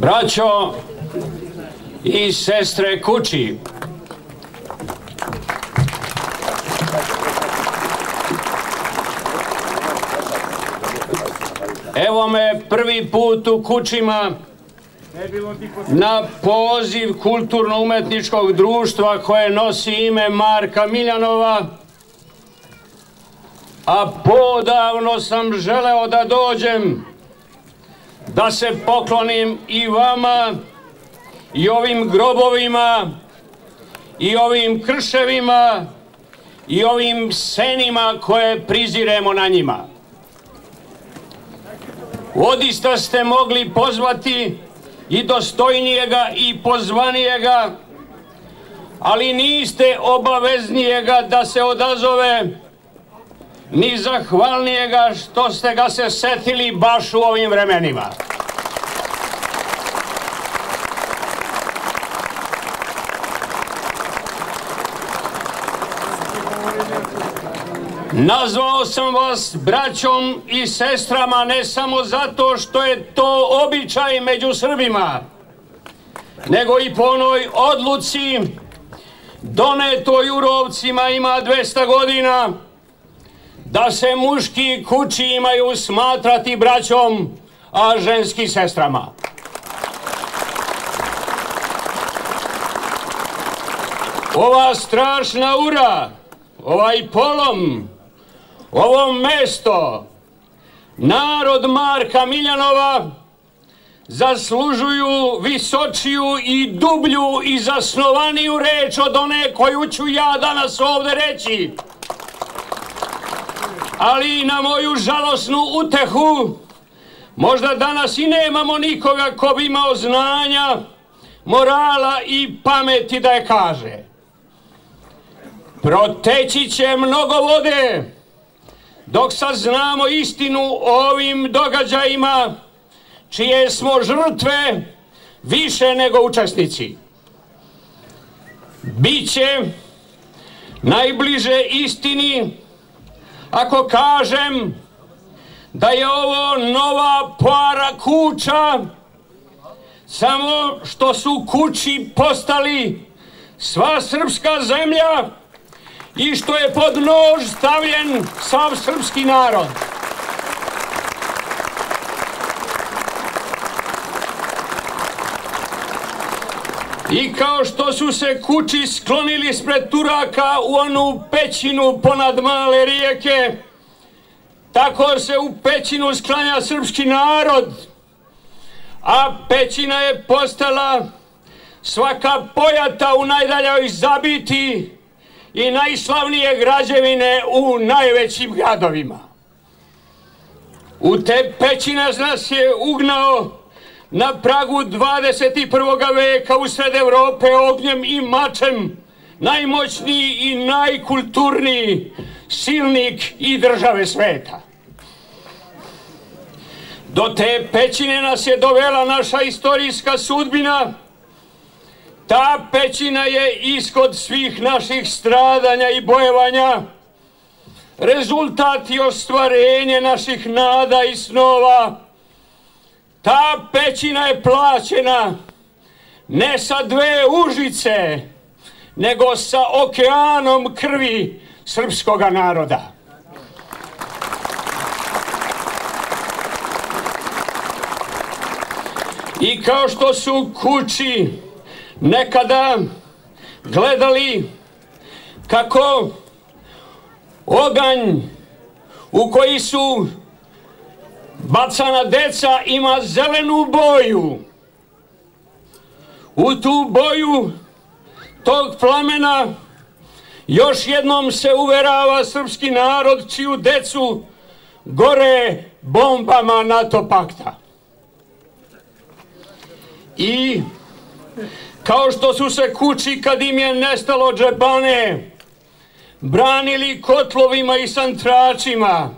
Braćo i sestre kući, Evo me prvi put u kućima na poziv kulturno-umetničkog društva koje nosi ime Marka Miljanova, a podavno sam želeo da dođem, da se poklonim i vama, i ovim grobovima, i ovim krševima, i ovim senima koje priziremo na njima. Odista ste mogli pozvati i dostojnijega i pozvanijega, ali niste obaveznijega da se odazove, ni zahvalnijega što ste ga se setili baš u ovim vremenima. Nazvao sam vas braćom i sestrama ne samo zato što je to običaj među Srbima, nego i po onoj odluci donetoj Jurovcima ima 200 godina, da se muški kući imaju smatrati braćom, a ženski sestrama. Ova strašna ura, ovaj polom, ovo mesto, narod Marka Miljanova, zaslužuju visočiju i dublju i zasnovaniju reč od one koju ću ja danas ovde reći. Ali na moju žalosnu utehu, možda danas i nemamo nikoga ko bi imao znanja, morala i pameti da je kaže. Proteći će mnogo vode, dok saznamo istinu o ovim događajima, čije smo žrtve više nego učesnici. Biće najbliže istini ako kažem da je ovo nova para kuća, samo što su kući postali sva srpska zemlja i što je pod nož stavljen sav srpski narod. I kao što su se kući sklonili spred Turaka u onu pećinu ponad male rijeke, tako se u pećinu sklanja srpski narod, a pećina je postala svaka pojata u najdaljoj zabiti i najslavnije građevine u najvećim gradovima. U te pećine nas je ugnao na pragu 21. veka u sred Evrope ognjem i mačem najmoćniji i najkulturniji silnik i države sveta. Do te pećine nas je dovela naša istorijska sudbina, Ta pećina je ishod svih naših stradanja i bojevanja, rezultat i ostvarenje naših nada i snova. Ta pećina je plaćena ne sa dve užice, nego sa okeanom krvi srpskoga naroda. I kao što su kući nekada gledali kako oganj u koji su bacana deca ima zelenu boju. U tu boju tog plamena još jednom se uverava srpski narod čiju decu gore bombama NATO pakta. I Kao što su se kući kad im je nestalo džebane, branili kotlovima i santračima,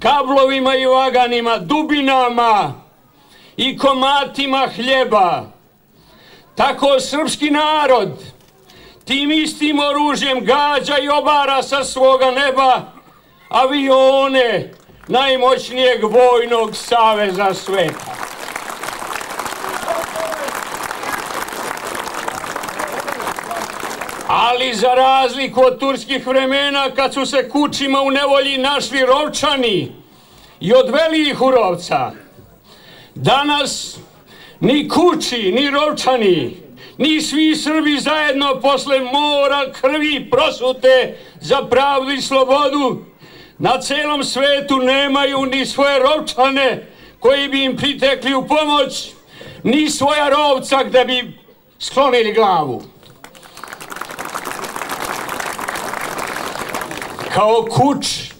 kablovima i vaganima, dubinama i komatima hljeba. Tako srpski narod tim istim oružjem gađa i obara sa svoga neba avione najmoćnijeg vojnog saveza sveta. Ali za razliku od turskih vremena kad su se kućima u nevolji našli rovčani i odveli ih u rovca, danas ni kući, ni rovčani, ni svi Srbi zajedno posle mora krvi prosute za pravdu i slobodu na celom svetu nemaju ni svoje rovčane koji bi im pritekli u pomoć, ni svoja rovca gde bi sklonili glavu. Kao kuć,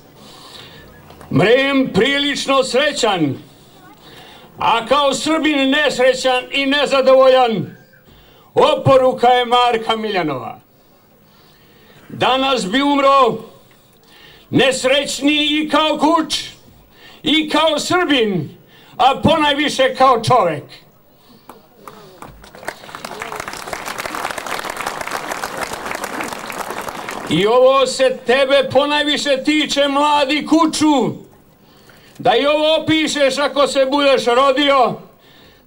mrem prilično srećan, a kao Srbin nesrećan i nezadovoljan, oporuka je Marka Miljanova. Danas bi umro nesrećni i kao kuć, i kao Srbin, a ponajviše kao čovek. I ovo se tebe ponajviše tiče, mladi kuću, da i ovo opišeš ako se budeš rodio,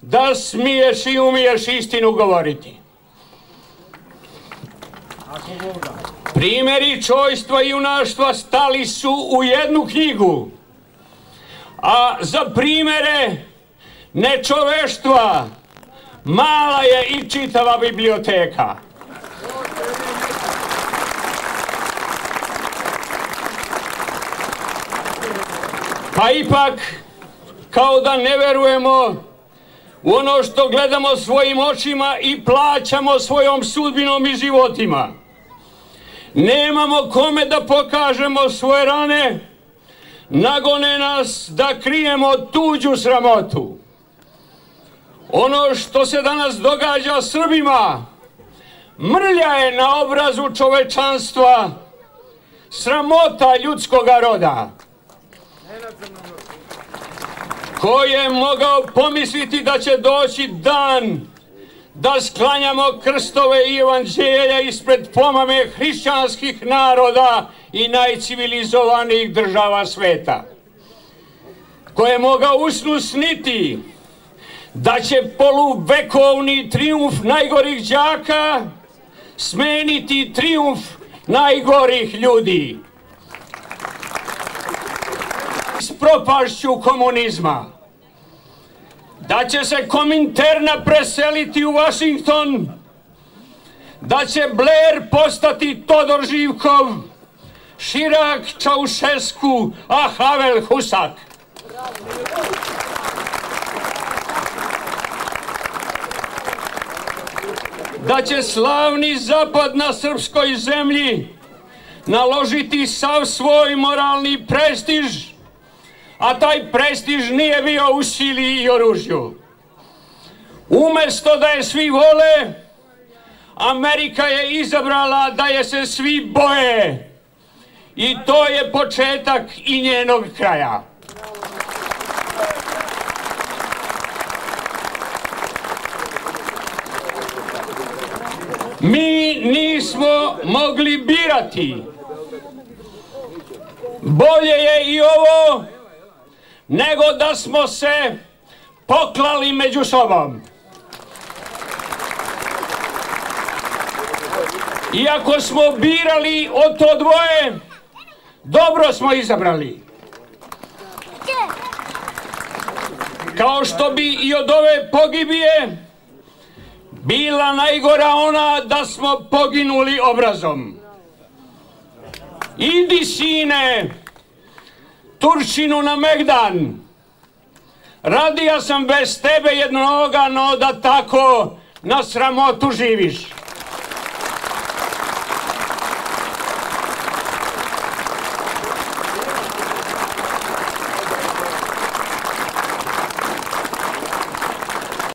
da smiješ i umiješ istinu govoriti. Primeri čojstva i junaštva stali su u jednu knjigu, a za primere nečoveštva mala je i čitava biblioteka. Pa ipak, kao da ne verujemo u ono što gledamo svojim očima i plaćamo svojom sudbinom i životima. Nemamo kome da pokažemo svoje rane, nagone nas da krijemo tuđu sramotu. Ono što se danas događa Srbima, mrlja je na obrazu čovečanstva, sramota ljudskoga roda. Ko je mogao pomisliti da će doći dan da sklanjamo krstove i evanđelja ispred pomame hrišćanskih naroda i najcivilizovanijih država sveta. Ko je mogao usnu sniti da će poluvekovni triumf najgorih đaka smeniti triumf najgorih ljudi propašću komunizma da će se Kominterna preseliti u Washington, da će Blair postati Todor Živkov, Širak Čaušesku, a Havel Husak. Da će slavni zapad na srpskoj zemlji naložiti sav svoj moralni prestiž a taj prestiž nije bio u sili i oružju. Umesto da je svi vole, Amerika je izabrala da je se svi boje. I to je početak i njenog kraja. Mi nismo mogli birati. Bolje je i ovo nego da smo se poklali među sobom. Iako smo birali od to dvoje, dobro smo izabrali. Kao što bi i od ove pogibije bila najgora ona da smo poginuli obrazom. Idi sine, Turčinu na Megdan. Radija sam bez tebe jednoga, no da tako na sramotu živiš.